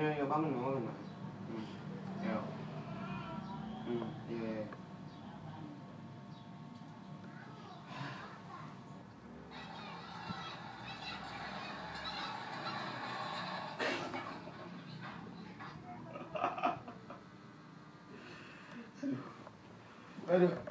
Ayo, ayo bangun, bangun. Hmm. Ayo. Hmm, iya. Aduh. Welcome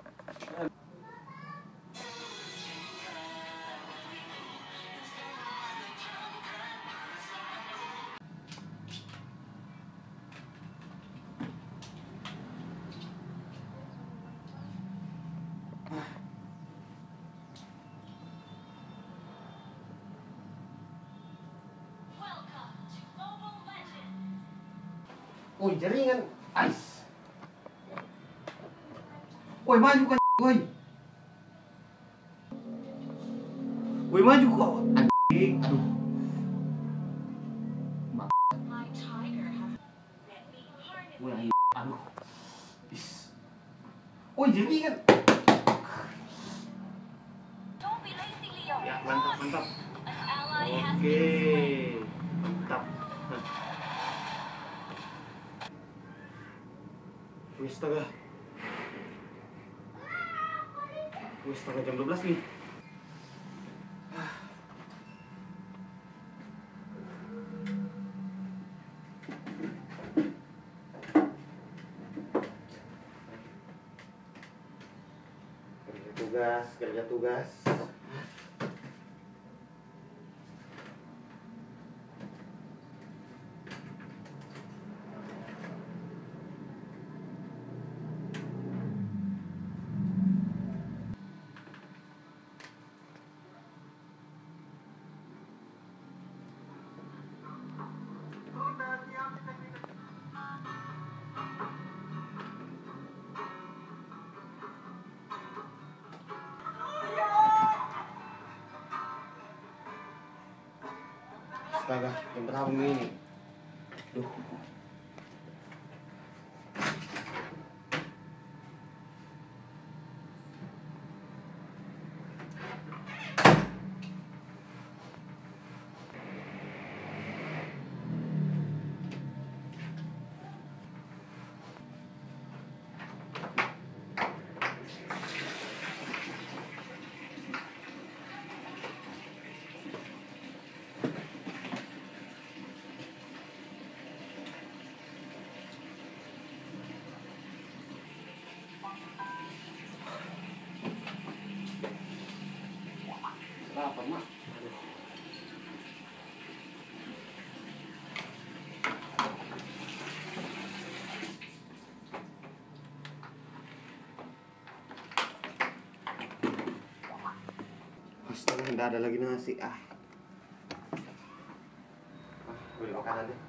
Woi, jaringan ice. Woi, maju kan, woi. Woi, maju kok. Anjing, aduh. Woi, aduh. Is. Woi, jaringan. Don't be lazy, Leo! Ya, mantap, mantap. Oke, been slain. mantap. Wih, astaga. Wih, astaga jam 12 nih. Kerja tugas, kerja tugas. Astaga, jam berapa ini? Duh. Apa, Mak? Astaga, nggak ada lagi nasi. Ah. Ah, beli makanan deh.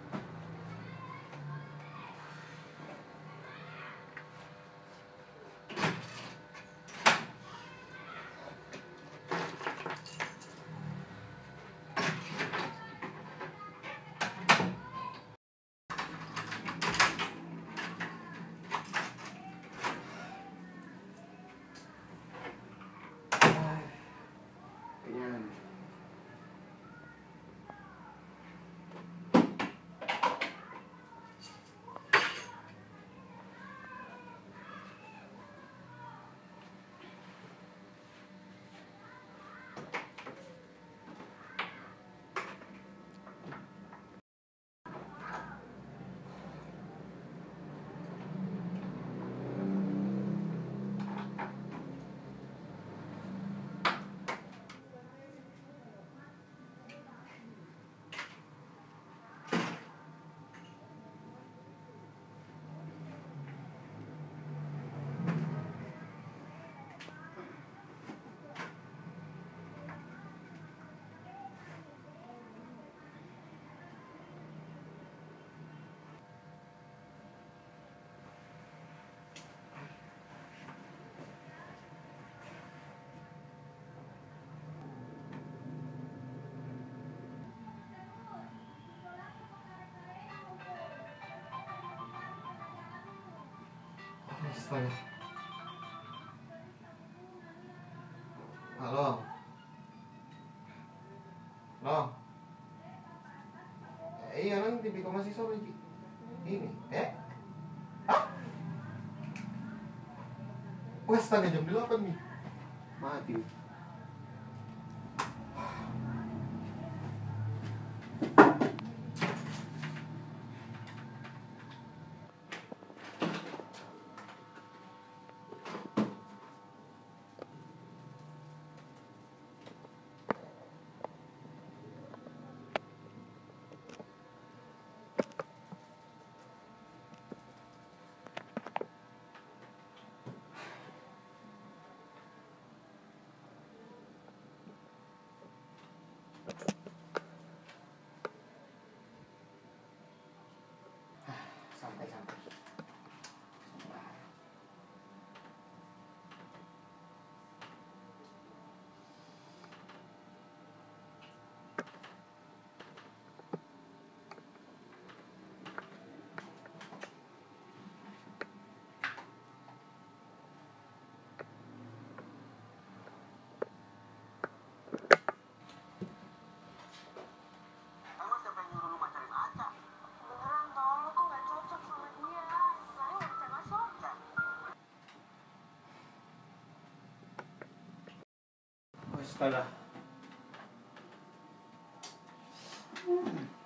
Astaga. Halo. No. Eh, iya ko masih sore, Ji. Ini, eh? Ah? Wes, tangga jam 8 nih. Mati. atas. Hmm.